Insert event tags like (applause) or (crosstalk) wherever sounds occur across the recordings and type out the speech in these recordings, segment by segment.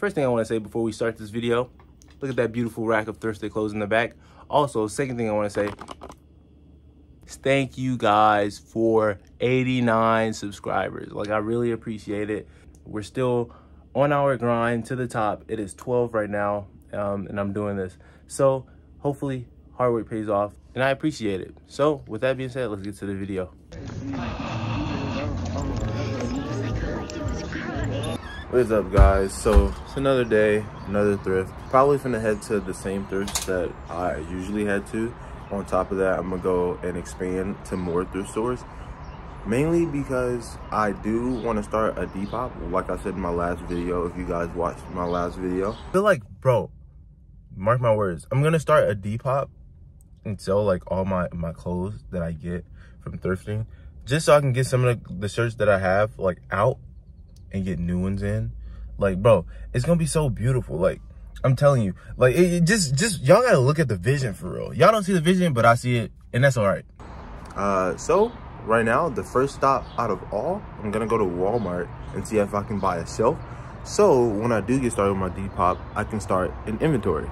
first thing I want to say before we start this video, look at that beautiful rack of Thursday clothes in the back. Also, second thing I want to say, thank you guys for 89 subscribers. Like, I really appreciate it. We're still on our grind to the top. It is 12 right now, um, and I'm doing this. So, hopefully, hard work pays off, and I appreciate it. So, with that being said, let's get to the video. What is up guys? So it's another day, another thrift. Probably finna head to the same thrift that I usually head to. On top of that, I'm gonna go and expand to more thrift stores. Mainly because I do want to start a Depop, like I said in my last video, if you guys watched my last video. I feel like, bro, mark my words, I'm gonna start a Depop and sell like all my, my clothes that I get from thrifting. Just so I can get some of the, the shirts that I have like out and get new ones in. Like, bro, it's gonna be so beautiful. Like, I'm telling you, like, it, it just, just y'all gotta look at the vision for real. Y'all don't see the vision, but I see it, and that's all right. Uh, so right now, the first stop out of all, I'm gonna go to Walmart and see if I can buy a shelf. So when I do get started with my Depop, I can start an inventory.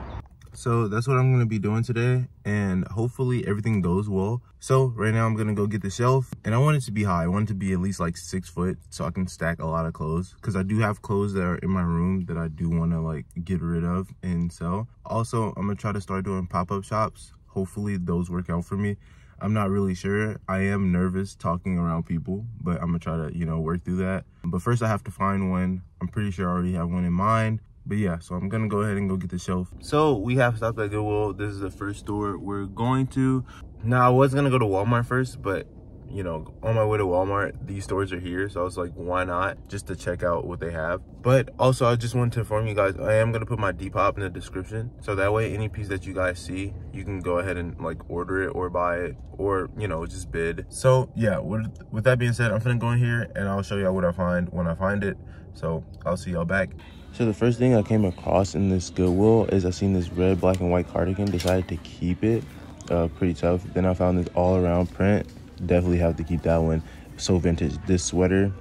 So that's what I'm gonna be doing today and hopefully everything goes well. So right now I'm gonna go get the shelf and I want it to be high. I want it to be at least like six foot so I can stack a lot of clothes because I do have clothes that are in my room that I do wanna like get rid of and sell. Also, I'm gonna try to start doing pop-up shops. Hopefully those work out for me. I'm not really sure. I am nervous talking around people, but I'm gonna try to, you know, work through that. But first I have to find one. I'm pretty sure I already have one in mind but yeah so i'm gonna go ahead and go get the shelf. So we have stopped at goodwill. This is the first store we're going to. Now i was gonna go to walmart first but you know on my way to walmart these stores are here so i was like why not? Just to check out what they have. But also i just wanted to inform you guys i am to put my depop in the description. So that way any piece that you guys see you can go ahead and like order it or buy it or you know just bid. So yeah with, with that being said i'm gonna go in here and i'll show y'all what i find when i find it. So i'll see y'all back so the first thing I came across in this Goodwill is I seen this red, black, and white cardigan. Decided to keep it. Uh, pretty tough. Then I found this all-around print. Definitely have to keep that one. So vintage. This sweater,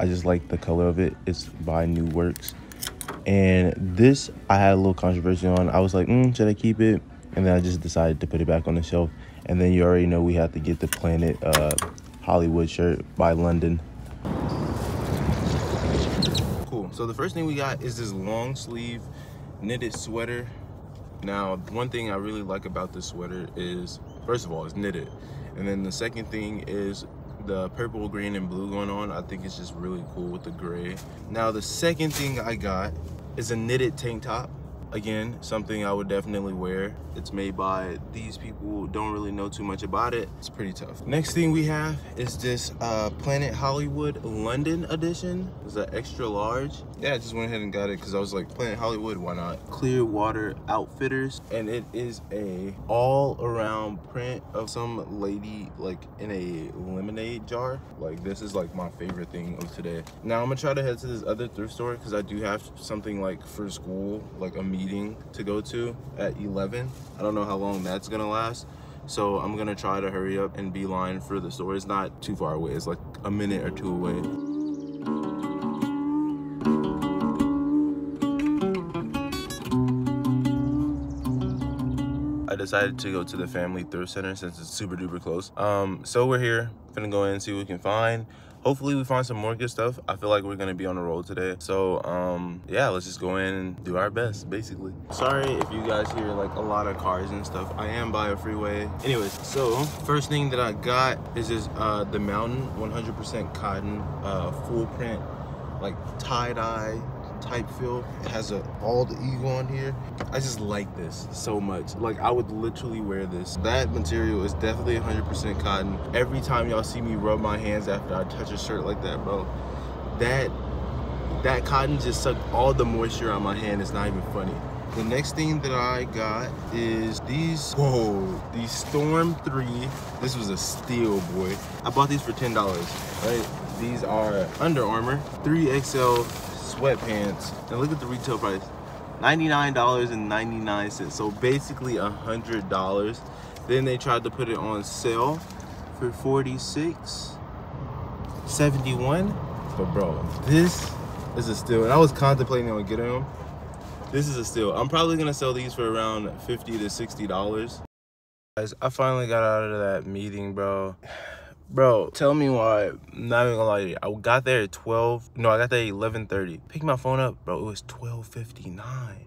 I just like the color of it. It's by New Works. And this, I had a little controversy on. I was like, mm, should I keep it? And then I just decided to put it back on the shelf. And then you already know we have to get the Planet uh, Hollywood shirt by London. So the first thing we got is this long sleeve knitted sweater. Now, one thing I really like about this sweater is, first of all, it's knitted. And then the second thing is the purple, green, and blue going on. I think it's just really cool with the gray. Now, the second thing I got is a knitted tank top again something i would definitely wear. It's made by these people don't really know too much about it. It's pretty tough. Next thing we have is this uh planet hollywood london edition. It's an extra large? Yeah i just went ahead and got it because i was like planet hollywood why not? Clearwater outfitters. And it is a all around print of some lady like in a lemonade jar. Like this is like my favorite thing of today. Now i'm gonna try to head to this other thrift store because i do have something like for school like a meeting to go to at 11. I don't know how long that's gonna last. So I'm gonna try to hurry up and beeline for the store. It's not too far away. It's like a minute or two away. I decided to go to the family thrift center since it's super duper close. Um, so we're here, gonna go in and see what we can find hopefully we find some more good stuff. I feel like we're gonna be on the road today. So um yeah let's just go in and do our best basically. Sorry if you guys hear like a lot of cars and stuff. I am by a freeway. Anyways so first thing that i got is this uh the mountain 100 percent cotton uh full print like tie-dye type feel. It has a bald eagle on here. I just like this so much. Like I would literally wear this. That material is definitely 100% cotton. Every time y'all see me rub my hands after I touch a shirt like that, bro, that that cotton just sucked all the moisture out of my hand. It's not even funny. The next thing that I got is these, whoa, these Storm 3. This was a steal, boy. I bought these for $10, right? These are Under Armour 3XL sweatpants. And look at the retail price. $99.99. So basically a $100. Then they tried to put it on sale for 46 71 But bro, this is a steal. And I was contemplating on getting them. This is a steal. I'm probably gonna sell these for around 50 to 60 dollars. Guys, I finally got out of that meeting, bro. Bro, tell me why. Not even gonna lie to you. I got there at 12. No, I got there at 11:30. Pick my phone up, bro. It was 12:59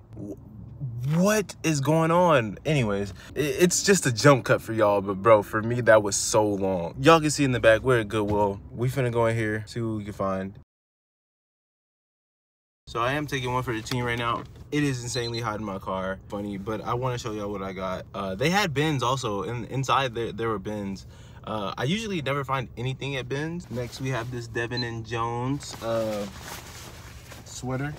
what is going on anyways it's just a jump cut for y'all but bro for me that was so long y'all can see in the back we're at goodwill we finna go in here see what we can find so i am taking one for the team right now it is insanely hot in my car funny but i want to show y'all what i got uh, they had bins also and inside there there were bins uh, i usually never find anything at bins next we have this devon and jones uh, sweater.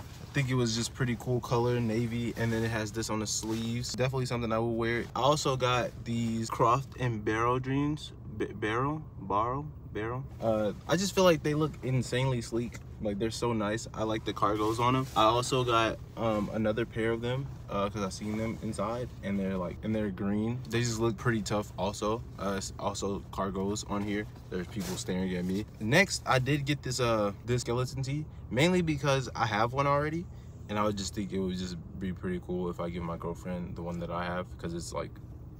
I think it was just pretty cool color navy and then it has this on the sleeves. Definitely something i would wear. I also got these croft and barrel dreams B barrel? Barrel? Barrel? Uh i just feel like they look insanely sleek like they're so nice. I like the cargos on them i also got um another pair of them uh because i seen them inside and they're like and they're green. They just look pretty tough also. Uh also cargos on here. There's people staring at me. Next i did get this uh this skeleton tee mainly because i have one already and i would just think it would just be pretty cool if i give my girlfriend the one that i have because it's like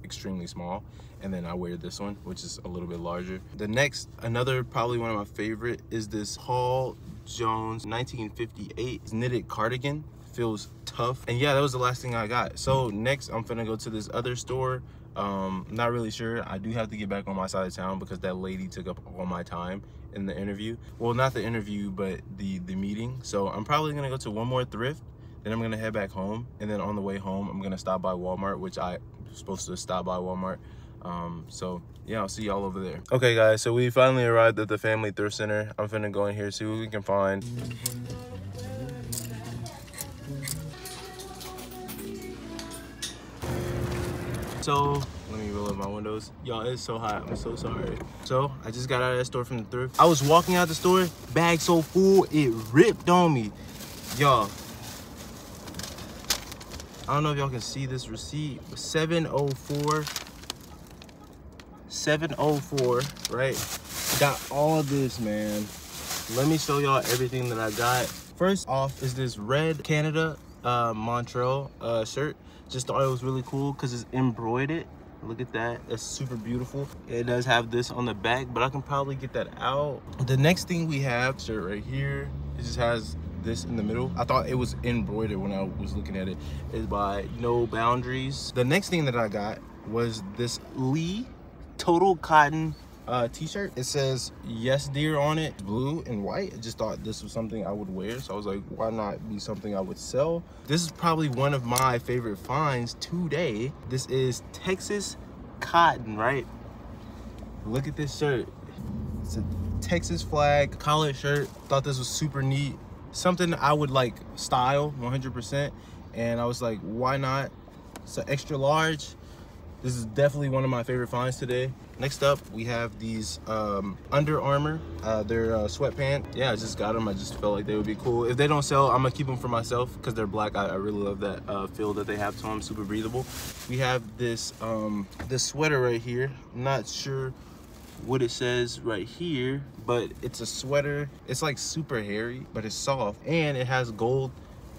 extremely small and then I wear this one which is a little bit larger. The next another probably one of my favorite is this Paul Jones 1958 knitted cardigan feels tough. And yeah that was the last thing I got. So next I'm gonna go to this other store. Um not really sure. I do have to get back on my side of town because that lady took up all my time in the interview. Well not the interview but the the meeting. So I'm probably gonna go to one more thrift then I'm gonna head back home and then on the way home I'm gonna stop by Walmart which I supposed to stop by Walmart. Um, so yeah, I'll see y'all over there. Okay guys, so we finally arrived at the family thrift center. I'm finna go in here, see what we can find. So, let me roll up my windows. Y'all, it's so hot, I'm so sorry. So, I just got out of that store from the thrift. I was walking out the store, bag so full, it ripped on me. Y'all, I don't know if y'all can see this receipt. 704. 704, right? Got all of this, man. Let me show y'all everything that I got. First off is this red Canada uh, Montreal uh, shirt. Just thought it was really cool because it's embroidered. Look at that. It's super beautiful. It does have this on the back, but I can probably get that out. The next thing we have, shirt right here. It just has this in the middle. I thought it was embroidered when I was looking at it. Is by No Boundaries. The next thing that I got was this Lee Total Cotton uh, t-shirt. It says yes dear on it, blue and white. I just thought this was something I would wear. So I was like, why not be something I would sell? This is probably one of my favorite finds today. This is Texas cotton, right? Look at this shirt. It's a Texas flag collared shirt. Thought this was super neat something I would like style 100% and I was like why not it's an extra large this is definitely one of my favorite finds today. Next up we have these um, Under Armour. Uh, they're uh, sweatpants yeah I just got them I just felt like they would be cool. If they don't sell I'm gonna keep them for myself because they're black. I, I, really love that uh, feel that they have to them super breathable. We have this um, this sweater right here. I'm not sure what it says right here but it's a sweater. It's like super hairy but it's soft and it has gold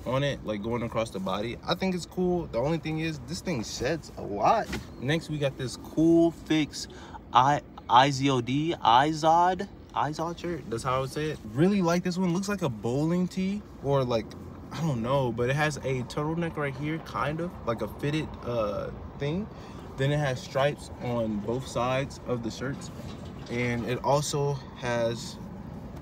on it like going across the body i think it's cool. The only thing is this thing sheds a lot. Next we got this cool fix i izod izod izod shirt. That's how i would say it. Really like this one. Looks like a bowling tee or like i don't know but it has a turtleneck right here kind of like a fitted uh thing. Then it has stripes on both sides of the shirts. And it also has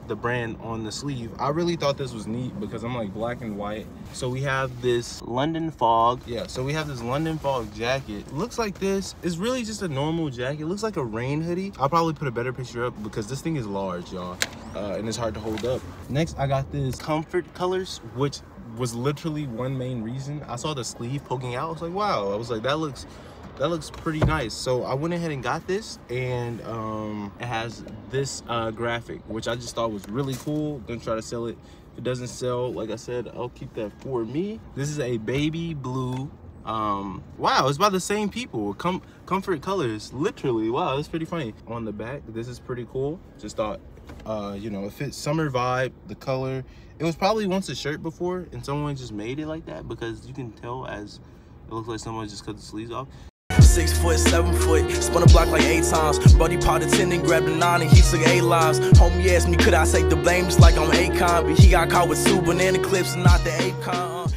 the brand on the sleeve i really thought this was neat because i'm like black and white. So we have this london fog. Yeah so we have this london fog jacket. Looks like this it's really just a normal jacket. It looks like a rain hoodie. I'll probably put a better picture up because this thing is large y'all uh, and it's hard to hold up. Next i got this comfort colors which was literally one main reason. I saw the sleeve poking out. I was like wow. I was like that looks that looks pretty nice. So i went ahead and got this and um, it has this uh, graphic which i just thought was really cool. Gonna try to sell it. If it doesn't sell like i said i'll keep that for me. This is a baby blue um wow it's by the same people. Com comfort colors literally. Wow it's pretty funny. On the back this is pretty cool. Just thought Uh, you know, it fits summer vibe, the color. It was probably once a shirt before and someone just made it like that because you can tell as it looks like someone just cut the sleeves off. Six foot, seven foot, spun a block like eight times. Buddy a 10 and grabbed a nine and he took eight lives. Homie asked me, could I take the blame just like I'm Akon? But he got caught with two banana clips and not the Akon.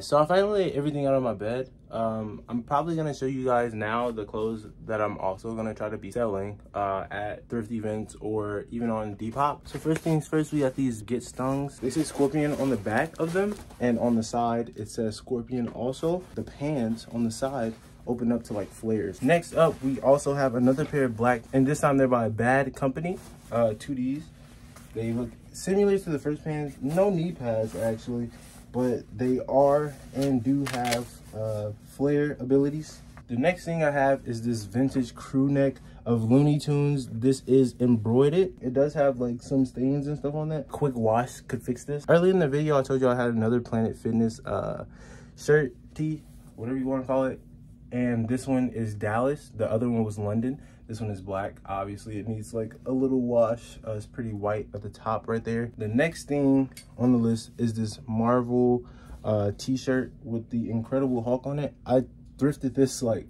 So I finally laid everything out of my bed. Um, I'm probably gonna show you guys now the clothes that I'm also gonna try to be selling uh, at thrift events or even on Depop. So first things first, we got these Get Stungs. They say Scorpion on the back of them, and on the side it says Scorpion also. The pants on the side open up to like flares. Next up, we also have another pair of black, and this time they're by Bad Company, uh, 2Ds. They look similar to the first pants. No knee pads actually but they are and do have uh, flare abilities. The next thing I have is this vintage crew neck of Looney Tunes. This is embroidered. It does have like some stains and stuff on that. Quick wash could fix this. Earlier in the video, I told you I had another Planet Fitness uh, shirt, tee, whatever you want to call it. And this one is Dallas. The other one was London. This one is black. Obviously, it needs like a little wash. Uh, it's pretty white at the top right there. The next thing on the list is this Marvel uh, t-shirt with the Incredible Hulk on it. I thrifted this like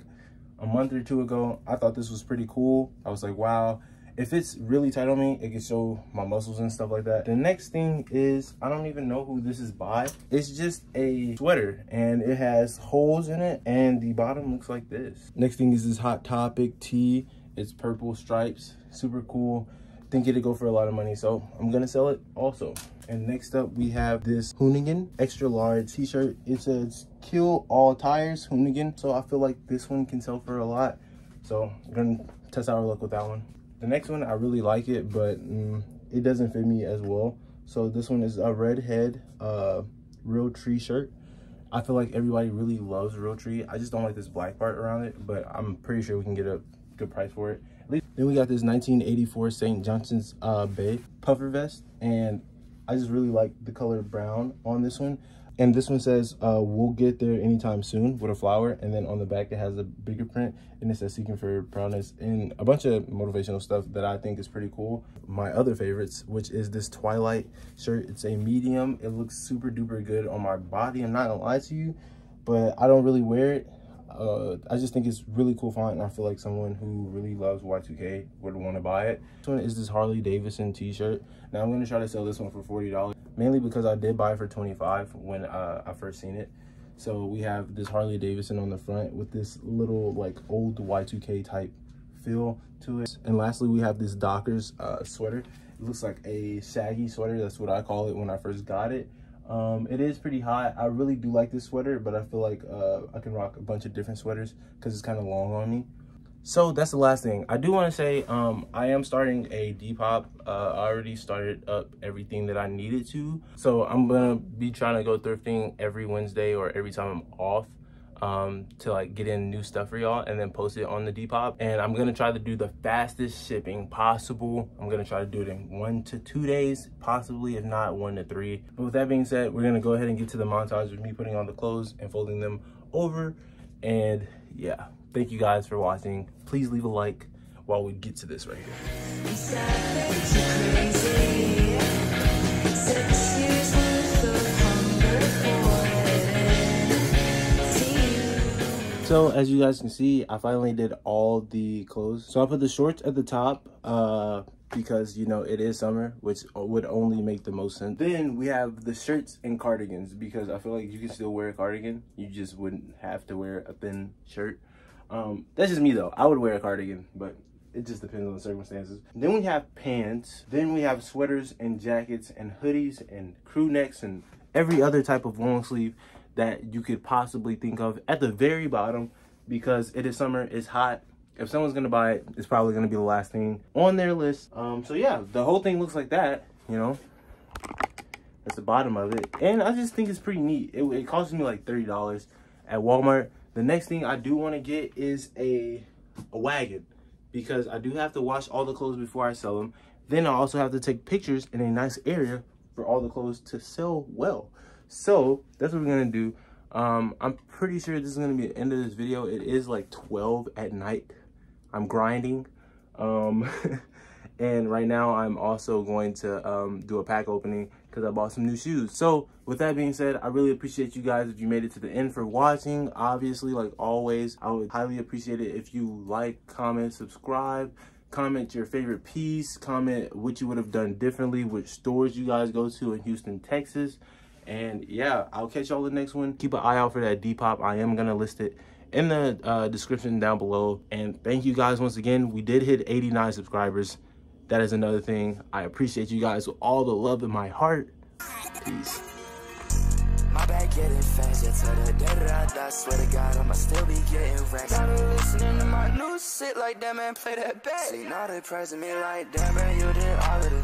a month or two ago. I thought this was pretty cool. I was like, wow. If it's really tight on me, it can show my muscles and stuff like that. The next thing is, I don't even know who this is by. It's just a sweater and it has holes in it and the bottom looks like this. Next thing is this Hot Topic tee. It's purple stripes, super cool. Think it'd go for a lot of money, so I'm gonna sell it also. And next up, we have this Hoonigan extra large t-shirt. It says kill all tires Hoonigan, so I feel like this one can sell for a lot. So I'm gonna test our luck with that one. The next one, I really like it, but mm, it doesn't fit me as well. So this one is a red head uh, Realtree shirt. I feel like everybody really loves Realtree. I just don't like this black part around it, but I'm pretty sure we can get a good price for it. Then we got this 1984 St. Johnson's uh, Bay puffer vest, and I just really like the color brown on this one. And this one says, uh, we'll get there anytime soon with a flower. And then on the back, it has a bigger print and it says seeking for proudness and a bunch of motivational stuff that I think is pretty cool. My other favorites, which is this Twilight shirt. It's a medium. It looks super duper good on my body. I'm not gonna lie to you, but I don't really wear it uh, I just think it's really cool font and I feel like someone who really loves Y2K would want to buy it. This one is this Harley Davidson t-shirt. Now I'm going to try to sell this one for $40, mainly because I did buy it for 25 when uh, I first seen it. So we have this Harley Davidson on the front with this little like old Y2K type feel to it. And lastly, we have this Dockers uh, sweater. It looks like a shaggy sweater. That's what I call it when I first got it. Um, it is pretty hot. I really do like this sweater, but I feel like uh, I can rock a bunch of different sweaters because it's kind of long on me. So that's the last thing. I do want to say um, I am starting a Depop. Uh, I already started up everything that I needed to. So I'm going to be trying to go thrifting every Wednesday or every time I'm off um, to like get in new stuff for y'all and then post it on the Depop. And I'm gonna try to do the fastest shipping possible. I'm gonna try to do it in one to two days, possibly if not one to three. But with that being said, we're gonna go ahead and get to the montage of me putting on the clothes and folding them over. And yeah, thank you guys for watching. Please leave a like while we get to this right here. So as you guys can see, I finally did all the clothes. So I put the shorts at the top uh, because, you know, it is summer, which would only make the most sense. Then we have the shirts and cardigans because I feel like you can still wear a cardigan. You just wouldn't have to wear a thin shirt. Um, that's just me though. I would wear a cardigan, but it just depends on the circumstances. Then we have pants. Then we have sweaters and jackets and hoodies and crew necks and every other type of long sleeve that you could possibly think of at the very bottom because it is summer, it's hot. If someone's gonna buy it, it's probably gonna be the last thing on their list. Um, so yeah, the whole thing looks like that, you know. That's the bottom of it. And I just think it's pretty neat. It, it me like $30 at Walmart. The next thing I do want to get is a, a wagon because I do have to wash all the clothes before I sell them. Then I also have to take pictures in a nice area for all the clothes to sell well. So that's what we're gonna do. Um, I'm pretty sure this is gonna be the end of this video. It is like 12 at night. I'm grinding. Um, (laughs) and right now I'm also going to um, do a pack opening because I bought some new shoes. So with that being said, I really appreciate you guys if you made it to the end for watching. Obviously, like always, I would highly appreciate it if you like, comment, subscribe, comment your favorite piece, comment what you would have done differently, which stores you guys go to in Houston, Texas. And yeah, I'll catch y'all the next one. Keep an eye out for that Depop. I am going to list it in the uh, description down below. And thank you guys once again. We did hit 89 subscribers. That is another thing. I appreciate you guys with all the love in my heart. Peace. My getting fast, yeah, the day that I die, swear to God, I'ma still be getting racks. Gotta to my new shit like that, man, play that back. See, me like, man, you did all of this.